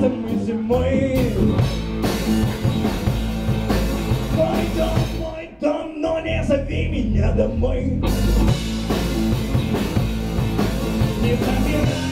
летом и зимой. Мой дом, мой дом, но не зови меня домой. Не забирай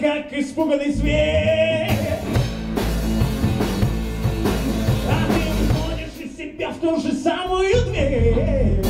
как испуганный зверь. А ты входишь из себя в ту же самую дверь.